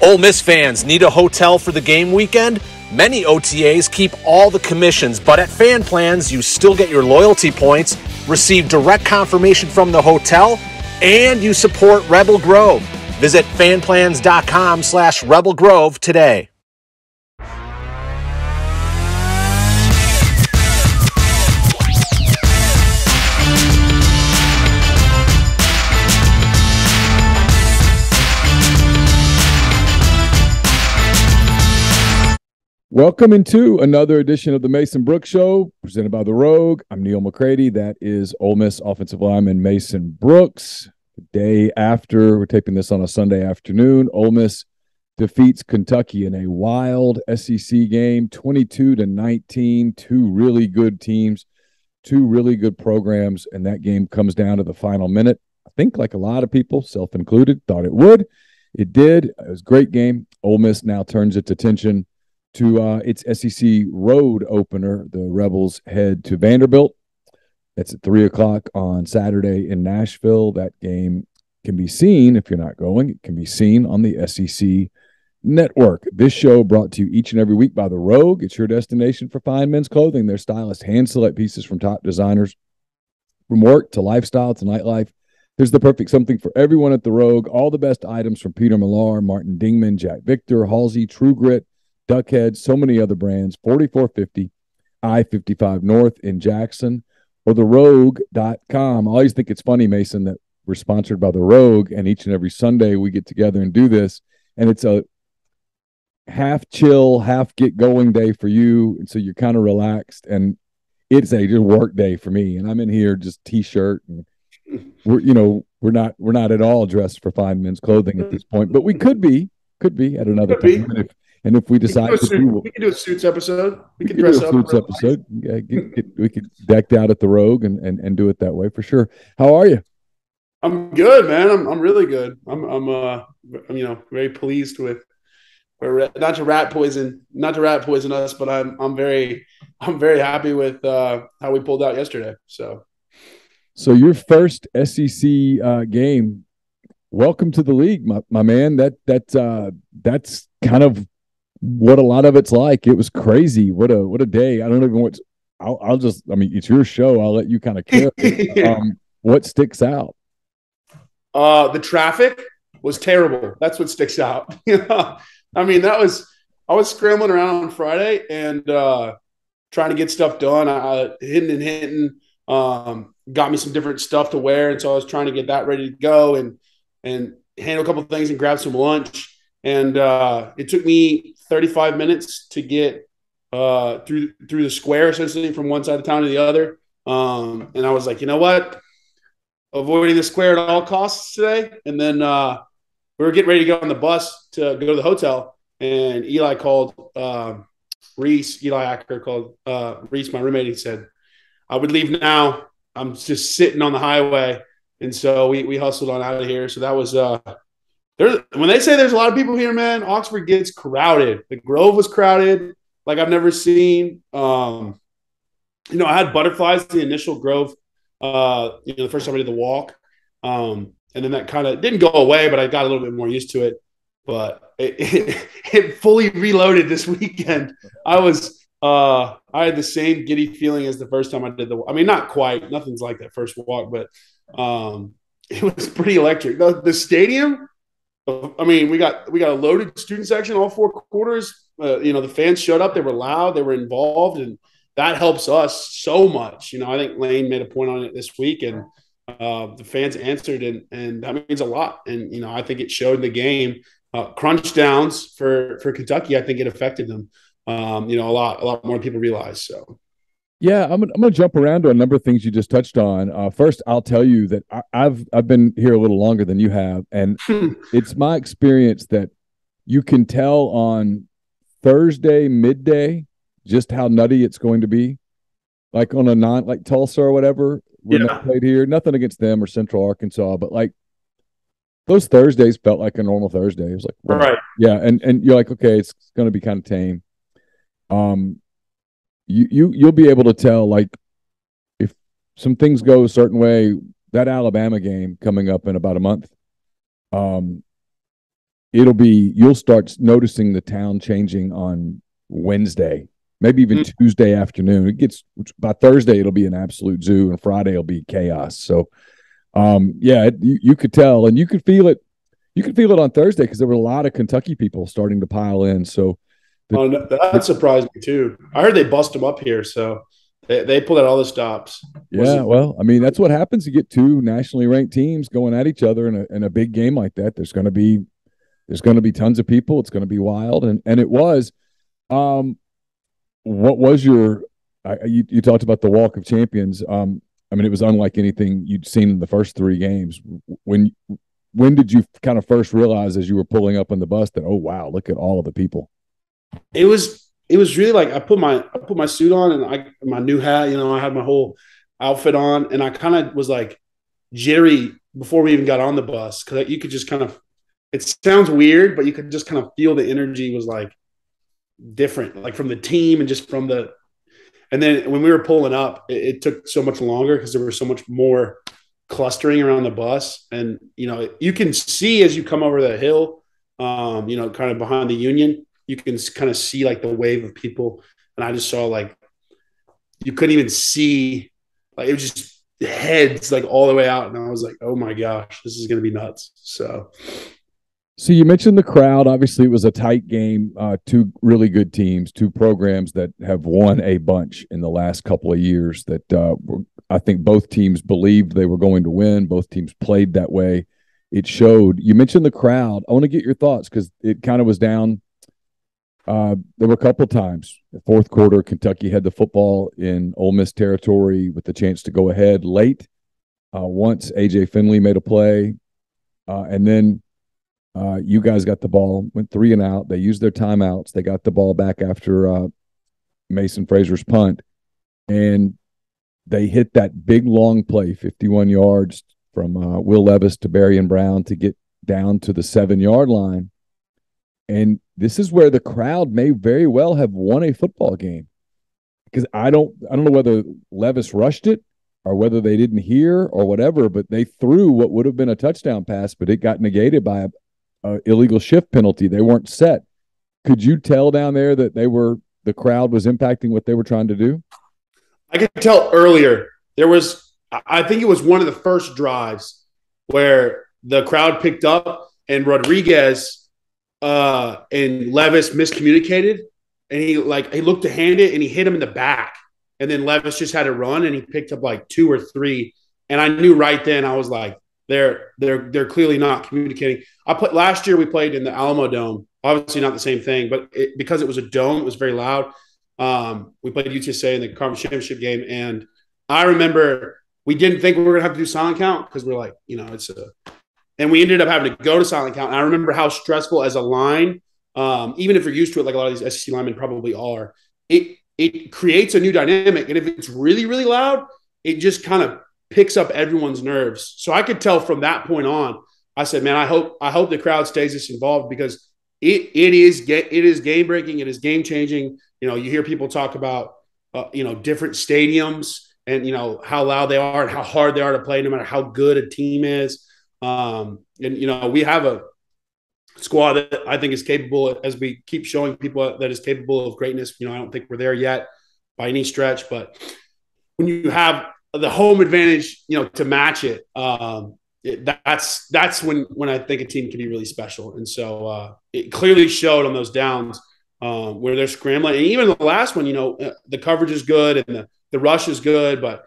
Ole Miss fans need a hotel for the game weekend? Many OTAs keep all the commissions, but at Fan Plans, you still get your loyalty points, receive direct confirmation from the hotel, and you support Rebel Grove. Visit fanplans.com slash Rebel Grove today. Welcome into another edition of the Mason Brooks Show, presented by The Rogue. I'm Neal McCready. That is Ole Miss offensive lineman Mason Brooks. The day after, we're taping this on a Sunday afternoon. Ole Miss defeats Kentucky in a wild SEC game, 22 to 19. Two really good teams, two really good programs, and that game comes down to the final minute. I think, like a lot of people, self included, thought it would. It did. It was a great game. Ole Miss now turns its attention to uh, its SEC road opener. The Rebels head to Vanderbilt. That's at three o'clock on Saturday in Nashville. That game can be seen if you're not going. It can be seen on the SEC network. This show brought to you each and every week by The Rogue. It's your destination for fine men's clothing. Their stylists hand select pieces from top designers. From work to lifestyle to nightlife, there's the perfect something for everyone at The Rogue. All the best items from Peter Millar, Martin Dingman, Jack Victor, Halsey, True Grit, Duckhead, so many other brands, 4450 I 55 North in Jackson or the rogue.com. I always think it's funny, Mason, that we're sponsored by the Rogue, and each and every Sunday we get together and do this. And it's a half chill, half get going day for you. And so you're kind of relaxed. And it's a just work day for me. And I'm in here just t-shirt and we're you know, we're not we're not at all dressed for fine men's clothing at this point, but we could be, could be at another Could time. If and if we We can, decide do a suit, do we can do a suits episode. We, can could dress do a up. Suits episode. Yeah, get, get, we could decked out at the Rogue and, and and do it that way for sure. How are you? I'm good, man. I'm I'm really good. I'm I'm uh I'm, you know very pleased with where not to rat poison, not to rat poison us, but I'm I'm very I'm very happy with uh how we pulled out yesterday. So So your first SEC uh, game. Welcome to the league, my, my man. That that uh, that's kind of what a lot of it's like. It was crazy. What a what a day. I don't even what. I'll, I'll just. I mean, it's your show. I'll let you kind of carry. um, what sticks out? uh the traffic was terrible. That's what sticks out. I mean, that was I was scrambling around on Friday and uh trying to get stuff done. I, hitting and hitting. Um, got me some different stuff to wear, and so I was trying to get that ready to go and and handle a couple of things and grab some lunch. And uh, it took me 35 minutes to get uh, through through the square, essentially from one side of town to the other. Um, and I was like, you know what? Avoiding the square at all costs today. And then uh, we were getting ready to go on the bus to go to the hotel, and Eli called um, Reese. Eli Acker called uh, Reese, my roommate. He said, "I would leave now. I'm just sitting on the highway." And so we we hustled on out of here. So that was uh, there. When they say there's a lot of people here, man, Oxford gets crowded. The Grove was crowded like I've never seen. Um, you know, I had butterflies the initial Grove. Uh, you know, the first time I did the walk. Um, and then that kind of didn't go away, but I got a little bit more used to it. But it, it, it fully reloaded this weekend. I was uh I had the same giddy feeling as the first time I did the I mean not quite, nothing's like that first walk, but um it was pretty electric. The, the stadium I mean, we got we got a loaded student section all four quarters. Uh, you know, the fans showed up, they were loud, they were involved and that helps us so much. You know, I think Lane made a point on it this week and uh, the fans answered, and and that means a lot. And you know, I think it showed in the game. Uh, crunch downs for for Kentucky, I think it affected them. Um, you know, a lot a lot more people realize. So Yeah, I'm gonna, I'm going to jump around to a number of things you just touched on. Uh, first, I'll tell you that I, I've I've been here a little longer than you have, and it's my experience that you can tell on Thursday midday just how nutty it's going to be. Like on a non like Tulsa or whatever, when Yeah. played here. Nothing against them or Central Arkansas, but like those Thursdays felt like a normal Thursday. It was like well, right, yeah, and and you're like, okay, it's going to be kind of tame. Um, you you you'll be able to tell like if some things go a certain way. That Alabama game coming up in about a month. Um, it'll be you'll start noticing the town changing on Wednesday, maybe even mm-hmm. Tuesday afternoon. It gets by Thursday it'll be an absolute zoo, and Friday it'll be chaos. So, um, yeah, it, you, you could tell, and you could feel it. You could feel it on Thursday because there were a lot of Kentucky people starting to pile in. So, oh, that surprised me too. I heard they bust them up here, so they, they pulled out all the stops. Yeah, well, I mean, that's what happens. You get two nationally ranked teams going at each other in a, in a big game like that. There's going to be there's going to be tons of people. It's going to be wild, and and it was. Um, what was your? I, you, you talked about the Walk of Champions. Um, I mean, it was unlike anything you'd seen in the first three games. When when did you kind of first realize as you were pulling up on the bus that oh wow, look at all of the people? It was it was really like I put my I put my suit on and I my new hat. You know, I had my whole outfit on, and I kind of was like jittery before we even got on the bus because you could just kind of it sounds weird, but you could just kind of feel the energy was like different, like from the team and just from the. And then when we were pulling up, it, it took so much longer because there was so much more clustering around the bus, and you know you can see as you come over the hill, um, you know, kind of behind the Union, you can kind of see like the wave of people, and I just saw like you couldn't even see, like it was just heads like all the way out, and I was like, oh my gosh, this is gonna be nuts. So so you mentioned the crowd. Obviously, it was a tight game. Uh, two really good teams, two programs that have won a bunch in the last couple of years. That uh, I think both teams believed they were going to win. Both teams played that way. It showed. You mentioned the crowd. I want to get your thoughts because it kind of was down. Uh, there were a couple times. Fourth quarter, Kentucky had the football in Ole Miss territory with the chance to go ahead late. Uh, once AJ Finley made a play, uh, and then uh, you guys got the ball, went three and out. They used their timeouts. They got the ball back after uh, Mason Fraser's punt, and they hit that big long play, 51 yards from Will Levis to Barion Brown to get down to the seven yard line. And this is where the crowd may very well have won a football game because I don't I don't know whether Levis rushed it or whether they didn't hear or whatever, but they threw what would have been a touchdown pass, but it got negated by a, uh, illegal shift penalty. They weren't set. Could you tell down there that they were the crowd was impacting what they were trying to do? I could tell earlier. There was, I think it was one of the first drives where the crowd picked up and Rodriguez uh, and Levis miscommunicated, and he like he looked to hand it and he hit him in the back, and then Levis just had to run and he picked up like two or three, and I knew right then I was like, they're they're they're clearly not communicating. I put last year we played in the Alamo Dome. Obviously not the same thing, but it, because it was a dome, it was very loud. Um, we played UTSA in the conference championship game, and I remember we didn't think we were gonna have to do silent count because we're like, you know, it's a, and we ended up having to go to silent count. And I remember how stressful as a line, um, even if you're used to it, like a lot of these SEC linemen probably are. It it creates a new dynamic, and if it's really really loud, it just kind of picks up everyone's nerves. So I could tell from that point on, I said, man, I hope I hope the crowd stays this involved because it it is it is game breaking, it is game changing. You know, you hear people talk about uh, you know different stadiums and you know how loud they are and how hard they are to play, no matter how good a team is. Um, and you know, we have a squad that I think is capable as we keep showing people that is capable of greatness. You know, I don't think we're there yet by any stretch, but when you have the home advantage, you know, to match it, um, it, that's that's when when I think a team can be really special. And so uh, it clearly showed on those downs um, where they're scrambling. And even the last one, you know, uh, the coverage is good and the, the rush is good, but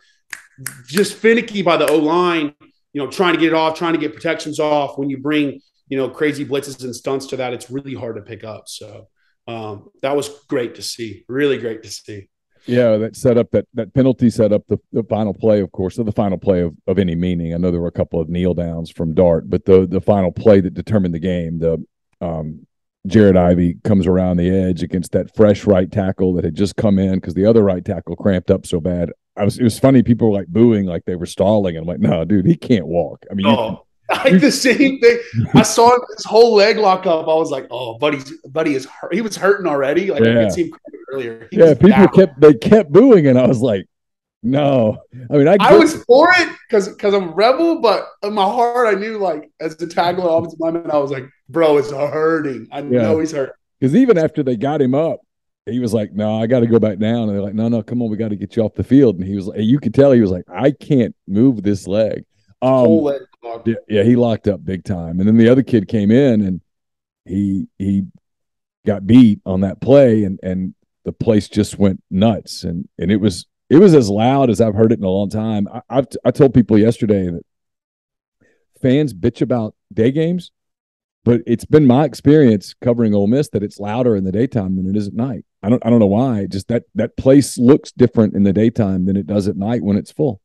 just finicky by the O line, you know, trying to get it off, trying to get protections off. When you bring, you know, crazy blitzes and stunts to that, it's really hard to pick up. So um, that was great to see, really great to see. Yeah, that set up that that penalty set up the, the final play, of course, or the final play of, of any meaning. I know there were a couple of kneel downs from Dart, but the the final play that determined the game, the um, Jared Ivey comes around the edge against that fresh right tackle that had just come in because the other right tackle cramped up so bad. I was it was funny. People were like booing, like they were stalling, and I'm like, no, dude, he can't walk. I mean, oh, like the same thing. I saw his whole leg lock up. I was like, oh, buddy's buddy is hurt. He was hurting already. Like yeah. I could see him earlier. He yeah, people down. kept they kept booing, and I was like, no. I mean, I, I was for it because because I'm rebel, but in my heart, I knew like as the tackler, offensive lineman, I was like, bro it's hurting. I yeah. know he's hurt. Because even after they got him up, he was like, "No, I got to go back down." And they're like, "No, no, come on, we got to get you off the field." And he was, you could tell he was like, "I can't move this leg." Um, leg yeah, yeah, he locked up big time. And then the other kid came in and he he got beat on that play, and and the place just went nuts. And and it was it was as loud as I've heard it in a long time. I, I've I told people yesterday that fans bitch about day games, but it's been my experience covering Ole Miss that it's louder in the daytime than it is at night. I don't I don't know why. Just that that place looks different in the daytime than it does at night when it's full.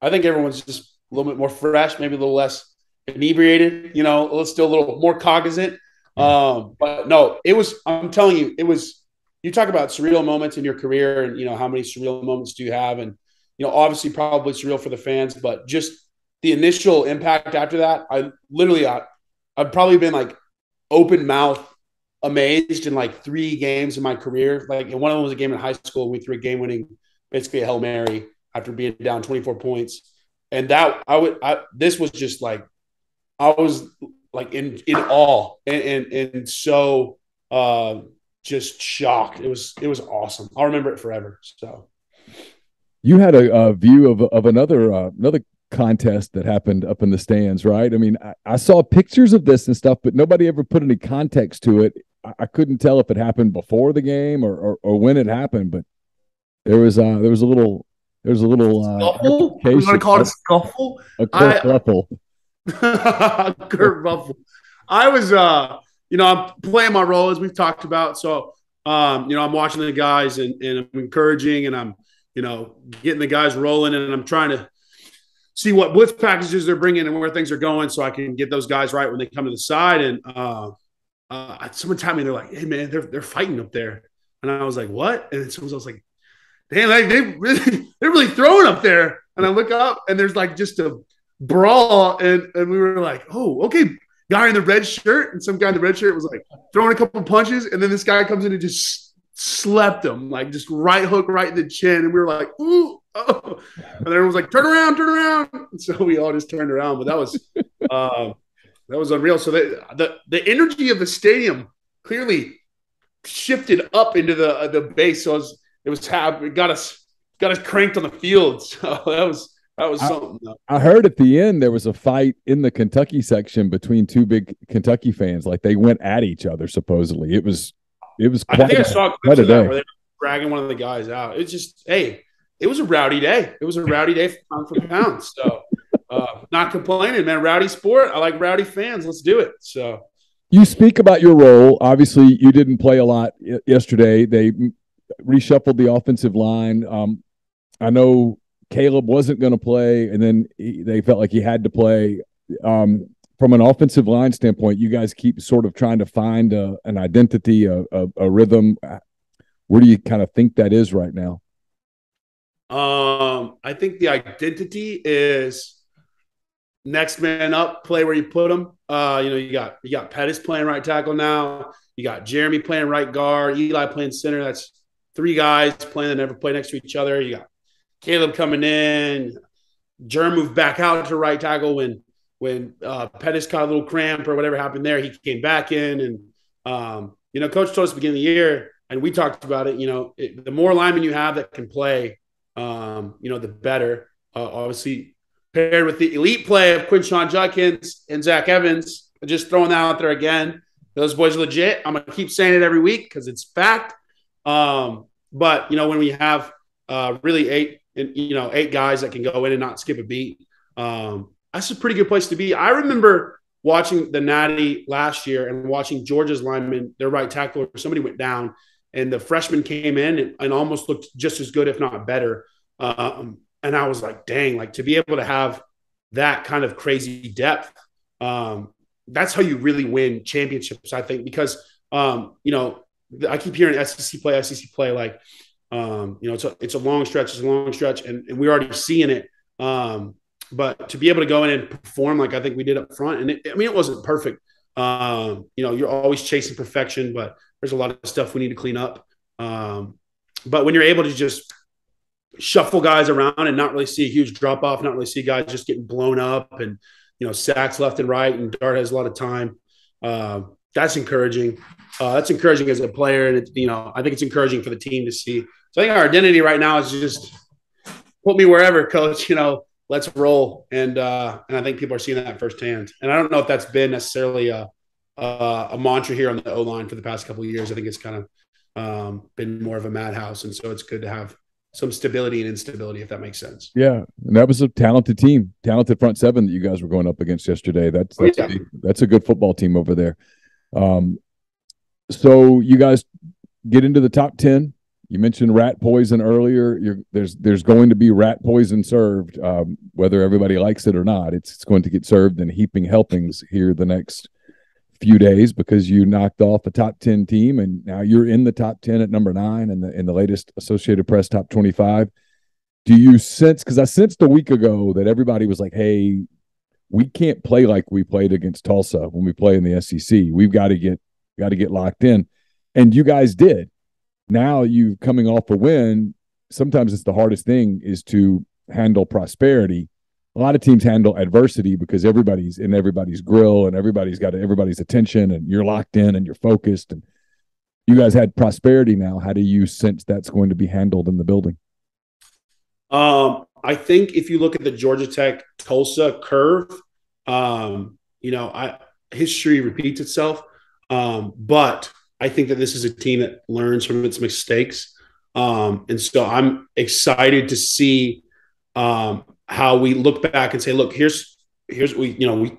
I think everyone's just a little bit more fresh, maybe a little less inebriated. You know, let's still a little more cognizant. Um, but no, it was. I'm telling you, it was. You talk about surreal moments in your career, and you know how many surreal moments do you have, and you know obviously probably surreal for the fans, but just the initial impact after that, I literally, I, I've probably been like open mouth amazed in like three games in my career. Like, and one of them was a game in high school. We threw a game winning, basically a Hail Mary after being down 24 points. And that, I would, I, this was just like, I was like in, in awe and, and, and so, uh, just shocked. It was, it was awesome. I'll remember it forever. So you had a, a view of, of another, uh, another contest that happened up in the stands, right? I mean, I, I, saw pictures of this and stuff, but nobody ever put any context to it. I, I couldn't tell if it happened before the game or, or, or when it happened, but there was uh there was a little there was a little uh scuffle. We want to call it a scuffle. A kerfuffle. kerfuffle. I was uh you know I'm playing my role as we've talked about, so um you know I'm watching the guys and, and I'm encouraging and I'm you know getting the guys rolling and I'm trying to see what blitz packages they're bringing and where things are going, so I can get those guys right when they come to the side. And uh, uh, someone told me they're like, "Hey man, they're they're fighting up there," and I was like, "What?" And someone was like, "Damn, like they really they're really throwing up there." And I look up and there's like just a brawl, and and we were like, "Oh, okay." Guy in the red shirt and some guy in the red shirt was like throwing a couple punches, and then this guy comes in and just slept him, like just right hook right in the chin, and we were like, "Ooh." Oh. And everyone was like, turn around, turn around. And so we all just turned around. But that was uh, that was unreal. So the, the the energy of the stadium clearly shifted up into the uh, the base. So it was it was it got us got us cranked on the field. So that was that was something. I, I, heard at the end there was a fight in the Kentucky section between two big Kentucky fans. Like they went at each other. Supposedly, it was it was. I think a, I saw a day. where they were dragging one of the guys out. It's just hey, it was a rowdy day. It was a rowdy day for pound for pound. So, uh, not complaining, man. Rowdy sport. I like rowdy fans. Let's do it. So, you speak about your role. Obviously, you didn't play a lot yesterday. They reshuffled the offensive line. Um, I know Caleb wasn't going to play, and then he, they felt like he had to play. Um, from an offensive line standpoint, you guys keep sort of trying to find a, an identity, a, a, a rhythm. Where do you kind of think that is right now? Um, I think the identity is next man up, play where you put them. Uh, you know, you got you got Pettus playing right tackle now. You got Jeremy playing right guard, Eli playing center. That's three guys playing that never play next to each other. You got Caleb coming in. Jerm moved back out to right tackle when when uh, Pettus caught a little cramp or whatever happened there. He came back in, and um, you know, coach told us beginning of the year, and we talked about it. You know, it, the more linemen you have that can play, um, you know, the better. Uh, obviously, paired with the elite play of Quinshon Judkins and Zach Evans. Just throwing that out there again. Those boys are legit. I'm gonna keep saying it every week because it's fact. Um, but you know, when we have uh, really eight, you know, eight guys that can go in and not skip a beat, um, that's a pretty good place to be. I remember watching the Natty last year and watching Georgia's lineman, their right tackle, somebody went down, and the freshman came in and, and almost looked just as good, if not better. Um, and I was like, dang, like to be able to have that kind of crazy depth, um, that's how you really win championships, I think, because um, you know, I keep hearing SEC play, SEC play, like um, you know, it's a it's a long stretch, it's a long stretch, and, and we're already seeing it. Um, but to be able to go in and perform like I think we did up front, and it, I mean, it wasn't perfect. Um, you know, you're always chasing perfection, but there's a lot of stuff we need to clean up. Um, but when you're able to just shuffle guys around and not really see a huge drop off, not really see guys just getting blown up and you know sacks left and right, and Dart has a lot of time. uh, that's encouraging. Uh, that's encouraging as a player, and it's you know I think it's encouraging for the team to see. So I think our identity right now is just put me wherever, coach. You know, let's roll, and uh, and I think people are seeing that firsthand. And I don't know if that's been necessarily a a, a mantra here on the O line for the past couple of years. I think it's kind of um, been more of a madhouse, and so it's good to have some stability and instability, if that makes sense. Yeah, and that was a talented team, talented front seven that you guys were going up against yesterday. That's that's, oh, yeah. a, that's a good football team over there. Um, so you guys get into the top ten. You mentioned rat poison earlier. You're, there's there's going to be rat poison served, um, whether everybody likes it or not. It's it's going to get served in heaping helpings here the next few days because you knocked off a top 10 team and now you're in the top 10 at number nine in the in the latest Associated Press top 25. Do you sense because I sensed a week ago that everybody was like, hey, we can't play like we played against Tulsa when we play in the SEC. We've got to get got to get locked in. And you guys did. Now you coming off a win, sometimes it's the hardest thing is to handle prosperity a lot of teams handle adversity because everybody's in everybody's grill and everybody's got everybody's attention and you're locked in and you're focused. And you guys had prosperity now. How do you sense that's going to be handled in the building? Um, i think if you look at the georgia tech tulsa curve um, you know i history repeats itself. Um, but i think that this is a team that learns from its mistakes. Um, and so i'm excited to see um, how we look back and say, look, here's here's we you know we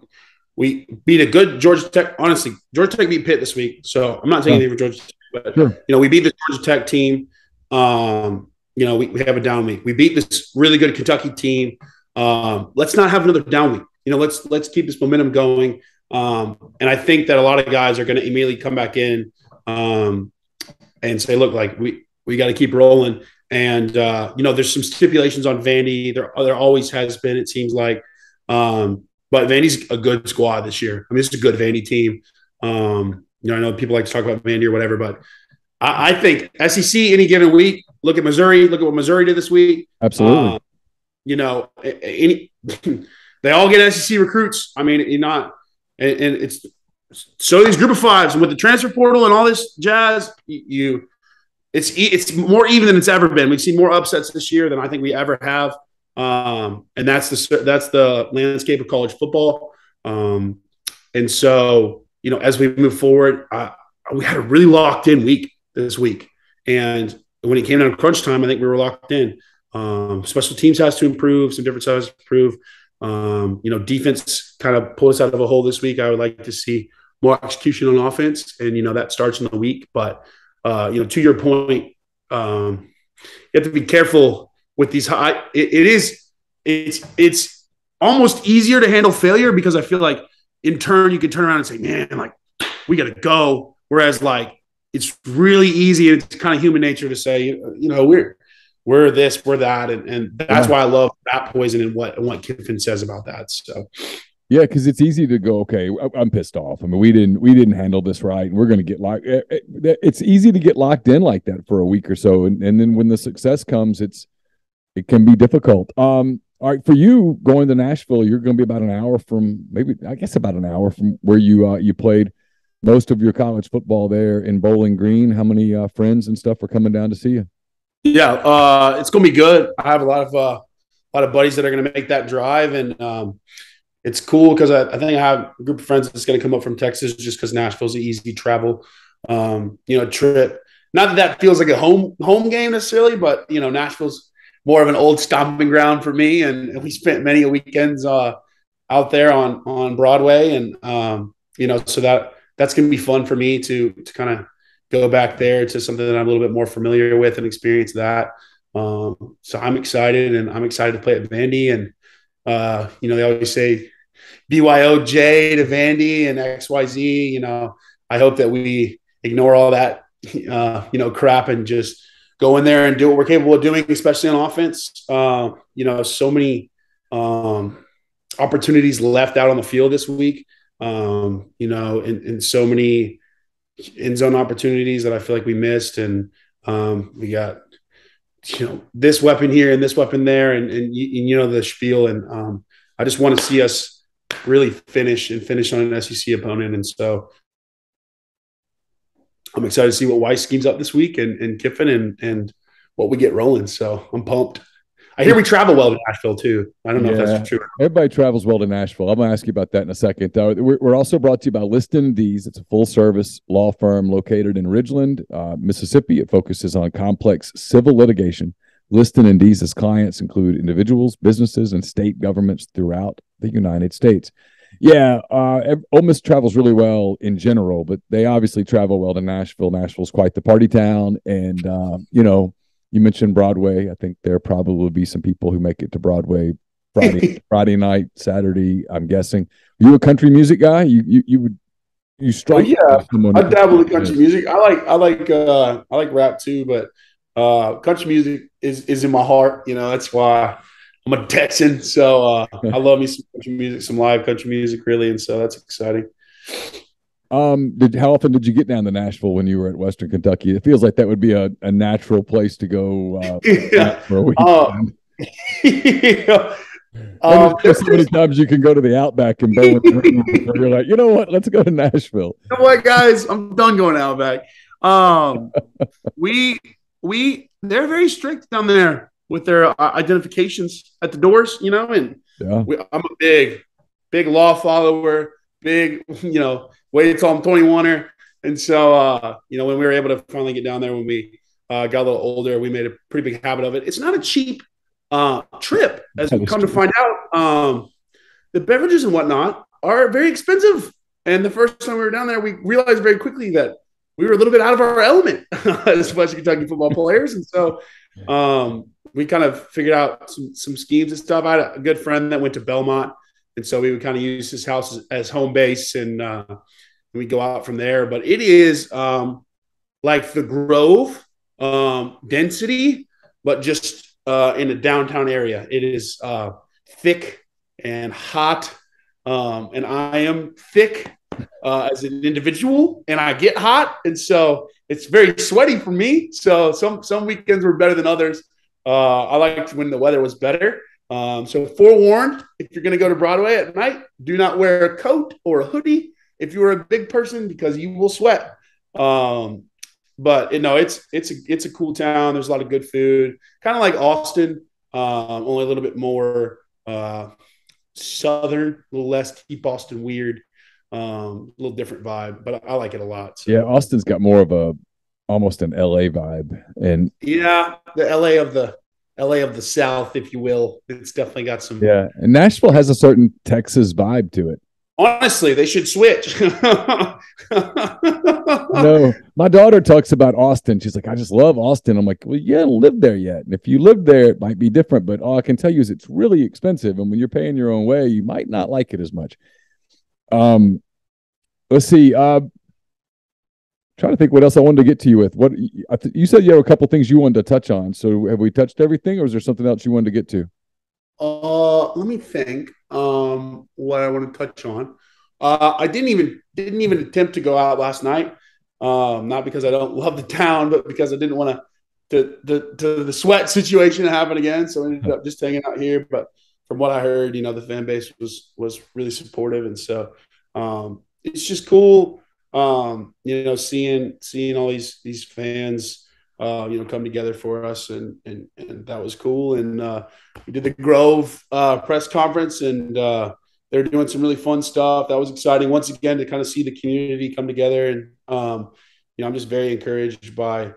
we beat a good Georgia Tech. Honestly, Georgia Tech beat Pitt this week, so I'm not taking anything for Georgia Tech, but sure. you know we beat the Georgia Tech team. Um, you know we, we have a down week. We beat this really good Kentucky team. Um, let's not have another down week. You know, let's let's keep this momentum going. Um, and I think that a lot of guys are going to immediately come back in um, and say, look, like we we got to keep rolling. And uh, you know, there's some stipulations on Vandy. There, there always has been. It seems like, um, but Vandy's a good squad this year. I mean, it's a good Vandy team. Um, you know, I know people like to talk about Vandy or whatever, but I, I think SEC any given week. Look at Missouri. Look at what Missouri did this week. Absolutely. Um, you know, any they all get SEC recruits. I mean, you're not, and, and it's so these group of fives and with the transfer portal and all this jazz, you it's it's more even than it's ever been. We've seen more upsets this year than I think we ever have, um, and that's the that's the landscape of college football. Um, and so, you know, as we move forward, we had a really locked in week this week, and when it came down to crunch time, I think we were locked in. Um, special teams has to improve, some different sides improve. Um, you know, defense kind of pulled us out of a hole this week. I would like to see more execution on offense, and you know that starts in the week, but uh, you know, to your point, um, you have to be careful with these high. It, it is, it's, it's almost easier to handle failure because I feel like in turn you can turn around and say, man, like we got to go. Whereas like it's really easy and it's kind of human nature to say, you know, we're we're this, we're that, and, and that's yeah. why I love that poison and what and what Kiffin says about that. So yeah, because it's easy to go. Okay, I'm pissed off. I mean, we didn't we didn't handle this right, and we're going to get locked. Eh, eh, it's easy to get locked in like that for a week or so, and, and then when the success comes, it's it can be difficult. Um, all right, for you going to Nashville, you're going to be about an hour from maybe I guess about an hour from where you uh, you played most of your college football there in Bowling Green. How many uh, friends and stuff are coming down to see you? Yeah, uh, it's going to be good. I have a lot of uh, a lot of buddies that are going to make that drive, and um, it's cool because I, I, think I have a group of friends that's going to come up from Texas just because Nashville's an easy travel, um, you know, trip. Not that that feels like a home home game necessarily, but you know, Nashville's more of an old stomping ground for me, and we spent many weekends uh, out there on on Broadway, and um, you know, so that that's going to be fun for me to to kind of go back there to something that I'm a little bit more familiar with and experience that. Um, so I'm excited, and I'm excited to play at Vandy, and uh, you know, they always say BYOJ to Vandy and XYZ. You know, I hope that we ignore all that, uh, you know, crap and just go in there and do what we're capable of doing, especially on offense. Uh, you know, so many um, opportunities left out on the field this week. Um, you know, and, and so many end zone opportunities that I feel like we missed, and um, we got you know this weapon here and this weapon there, and and and, you know the spiel. And um, I just want to see us really finish and finish on an SEC opponent. And so I'm excited to see what Weis schemes up this week and, and Kiffin and, and what we get rolling. So I'm pumped. I hear we travel well to Nashville too. I don't know yeah. if that's true. Everybody travels well to Nashville. I'm going to ask you about that in a second. Uh, we're, we're, also brought to you by Liston Deas. It's a full service law firm located in Ridgeland, uh, Mississippi. It focuses on complex civil litigation. Liston and Deas' clients include individuals, businesses, and state governments throughout the United States. Yeah, uh, Ole Miss travels really well in general, but they obviously travel well to Nashville. Nashville's quite the party town, and uh, you know, you mentioned Broadway. I think there probably will be some people who make it to Broadway Friday, Friday night, Saturday. I'm guessing. Are you a country music guy? You you, you would you strike? Well, yeah, I dabble in country music. I like I like uh, I like rap too, but uh, country music is is in my heart. You know, that's why I'm a Texan, so uh, I love me some country music, some live country music, really, and so that's exciting. Um, did how often did you get down to Nashville when you were at Western Kentucky? It feels like that would be a, a natural place to go uh, yeah. for a weekend. Uh, yeah. Um, so many times you can go to the Outback in Berlin. you're like, you know what? Let's go to Nashville. You know what, guys? I'm done going Outback. Um, we we they're very strict down there with their uh, identifications at the doors, you know. And yeah. we, I'm a big, big law follower, big, you know, way to I'm 21er. And so, uh, you know, when we were able to finally get down there, when we uh, got a little older, we made a pretty big habit of it. It's not a cheap uh, trip, as we come true. to find out. Um, the beverages and whatnot are very expensive. And the first time we were down there, we realized very quickly that we were a little bit out of our element as Western Kentucky football players. And so um, we kind of figured out some, some schemes and stuff. I had a good friend that went to Belmont, and so we would kind of use his house as, as home base, and uh, we go out from there. But it is um, like the Grove um, density, but just uh, in a downtown area. It is uh, thick and hot, um, and I am thick uh, as an individual, and I get hot, and so it's very sweaty for me. So some some weekends were better than others. Uh, I liked when the weather was better. Um, so forewarned, if you're going to go to Broadway at night, do not wear a coat or a hoodie if you are a big person because you will sweat. Um, but you know, it's it's a it's a cool town. There's a lot of good food, kind of like Austin, um, only a little bit more uh, southern, a little less keep Austin weird, um, a little different vibe. But I, I like it a lot. So. Yeah, Austin's got more of a almost an LA vibe. And yeah, the LA of the LA of the South, if you will. It's definitely got some. Yeah, and Nashville has a certain Texas vibe to it. Honestly, they should switch. no, my daughter talks about Austin. She's like, I just love Austin. I'm like, well, you haven't lived there yet. And if you live there, it might be different. But all I can tell you is it's really expensive. And when you're paying your own way, you might not like it as much. Um, let's see. Uh, trying to think what else I wanted to get to you with. What you said you have a couple things you wanted to touch on. So have we touched everything, or is there something else you wanted to get to? Uh, let me think. Um, what I want to touch on. Uh, I didn't even didn't even attempt to go out last night. Um, not because I don't love the town, but because I didn't want to to to the sweat situation to happen again. So I ended up just hanging out here. But from what I heard, you know, the fan base was was really supportive, and so um, it's just cool um, you know, seeing seeing all these these fans, uh, you know, come together for us, and and and that was cool. And uh, we did the Grove uh, press conference, and uh, they're doing some really fun stuff. That was exciting once again to kind of see the community come together. And um, you know, I'm just very encouraged by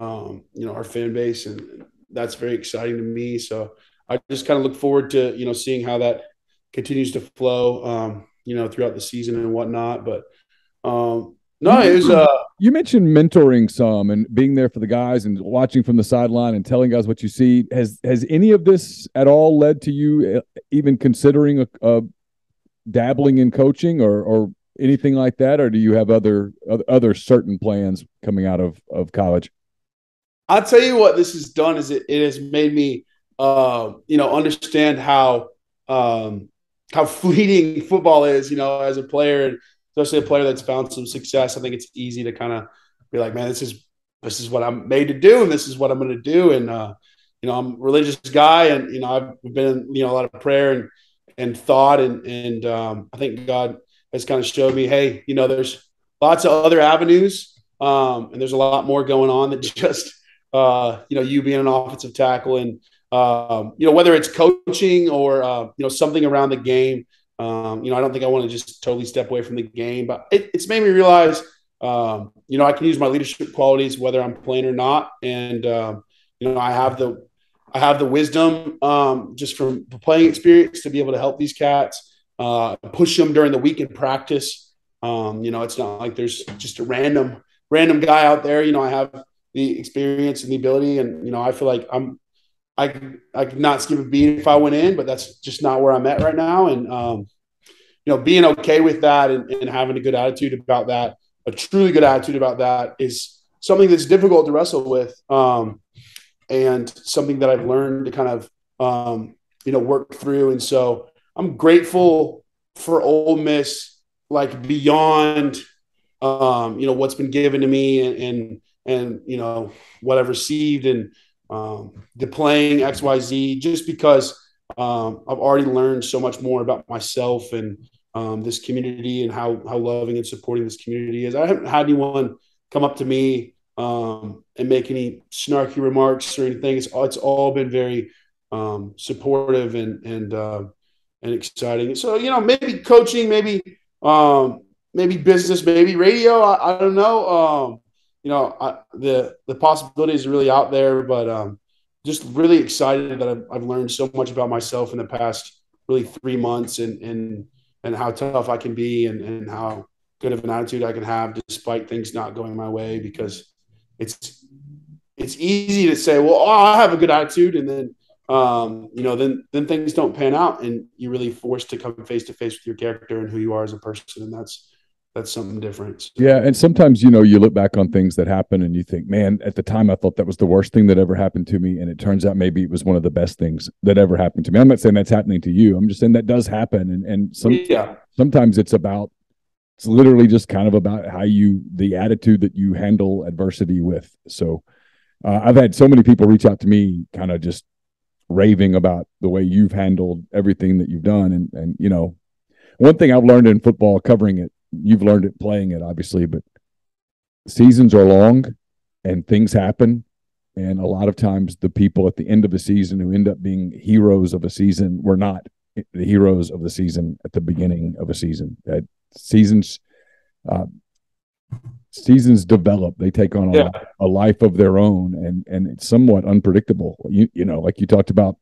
um, you know our fan base, and that's very exciting to me. So I just kind of look forward to you know seeing how that continues to flow, um, you know, throughout the season and whatnot. But um, no, it was. Uh, you mentioned mentoring some and being there for the guys and watching from the sideline and telling guys what you see. Has has any of this at all led to you uh, even considering a, a dabbling in coaching or or anything like that, or do you have other other certain plans coming out of of college? I'll tell you what this has done is it, it has made me, uh, you know, understand how um, how fleeting football is. You know, as a player especially a player that's found some success. I think it's easy to kind of be like, man, this is this is what I'm made to do, and this is what I'm going to do. And uh, you know, I'm a religious guy, and you know, I've been in you know a lot of prayer and and thought, and and um, I think God has kind of showed me, hey, you know, there's lots of other avenues, um, and there's a lot more going on than just uh, you know you being an offensive tackle, and um, you know whether it's coaching or uh, you know something around the game. Um, you know, I don't think I want to just totally step away from the game, but it, it's made me realize, um, you know, I can use my leadership qualities whether I'm playing or not, and um, you know, I have the I have the wisdom um, just from playing experience to be able to help these cats, uh, push them during the week in practice. Um, you know, it's not like there's just a random random guy out there. You know, I have the experience and the ability, and you know, I feel like I'm I could I could not skip a beat if I went in, but that's just not where I'm at right now. And um, you know, being okay with that and, and having a good attitude about that, a truly good attitude about that is something that's difficult to wrestle with. Um, and something that I've learned to kind of um, you know work through. And so I'm grateful for Ole Miss, like beyond um, you know what's been given to me and and, and you know what I've received and um, the playing X Y Z, just because um, I've already learned so much more about myself and um, this community and how how loving and supporting this community is. I haven't had anyone come up to me um, and make any snarky remarks or anything. It's it's all been very um, supportive and and uh, and exciting. So you know, maybe coaching, maybe um, maybe business, maybe radio. I, I don't know. Um, you know, I, the the possibilities are really out there, but um, just really excited that I've, I've learned so much about myself in the past really three months and and and how tough I can be and, and how good of an attitude I can have despite things not going my way because it's it's easy to say, well, oh, I have a good attitude, and then um, you know, then then things don't pan out, and you're really forced to come face to face with your character and who you are as a person, and that's that's something different. So. Yeah, and sometimes you know you look back on things that happen and you think, man, at the time I thought that was the worst thing that ever happened to me, and it turns out maybe it was one of the best things that ever happened to me. I'm not saying that's happening to you. I'm just saying that does happen, and and some, yeah. sometimes it's about it's literally just kind of about how you the attitude that you handle adversity with so uh, i've had so many people reach out to me kind of just raving about the way you've handled everything that you've done and and you know one thing i've learned in football covering it you've learned it playing it obviously but seasons are long and things happen. And a lot of times the people at the end of a season who end up being heroes of a season were not the heroes of the season at the beginning of a season. That seasons uh, seasons develop. They take on a, yeah. a, life of their own and and it's somewhat unpredictable. You you know like you talked about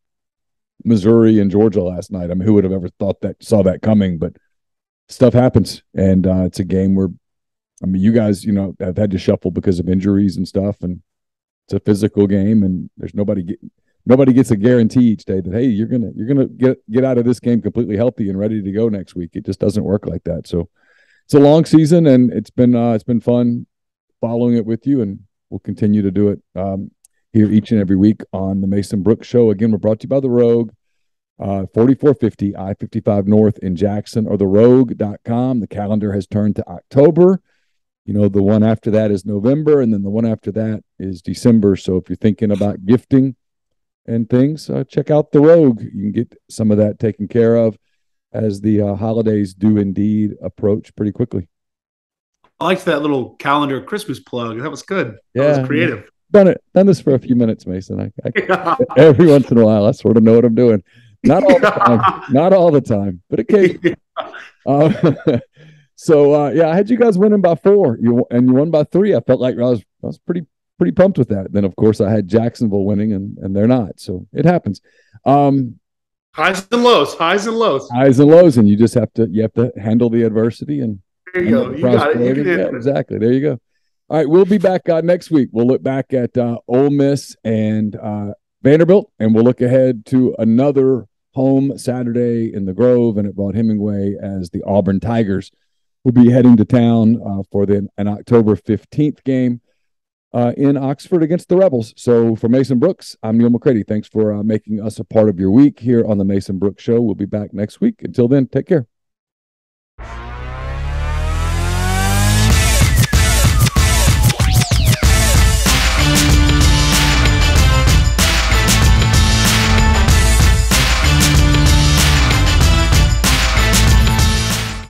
missouri and georgia last night. I mean who would have ever thought that saw that coming? But stuff happens. And uh, it's a game where i mean you guys you know have had to shuffle because of injuries and stuff. And it's a physical game and there's nobody get, nobody gets a guarantee each day that hey you're gonna you're gonna get get out of this game completely healthy and ready to go next week. It just doesn't work like that. So it's a long season and it's been uh, it's been fun following it with you and we'll continue to do it um, here each and every week on the mason brooks show. Again we're brought to you by the rogue uh, 4450 i-55 north in jackson or the rogue.com the calendar has turned to october you know the one after that is november and then the one after that is december so if you're thinking about gifting and things, uh, check out the Rogue. You can get some of that taken care of as the uh, holidays do indeed approach pretty quickly. I liked that little calendar Christmas plug. That was good. That yeah, was creative. Done it. Done this for a few minutes, Mason. I, I every once in a while, I sort of know what I'm doing. Not all the time. Not all the time, but occasionally. Um, so uh, yeah, I had you guys winning by four. You and you won by three. I felt like I was I was pretty pretty pumped with that. Then of course I had Jacksonville winning and and they're not. So it happens. Um highs and lows, highs and lows. Highs and lows and you just have to you have to handle the adversity and there you go. You got it. You yeah, exactly. There you go. All right, we'll be back uh, next week. We'll look back at uh, Ole Miss and uh, Vanderbilt, and we'll look ahead to another home Saturday in the Grove and at Vaught-Hemingway as the Auburn Tigers will be heading to town uh, for the, an October 15th game uh, in Oxford against the Rebels. So for Mason Brooks, I'm Neal McCready. Thanks for uh, making us a part of your week here on the Mason Brooks Show. We'll be back next week. Until then, take care.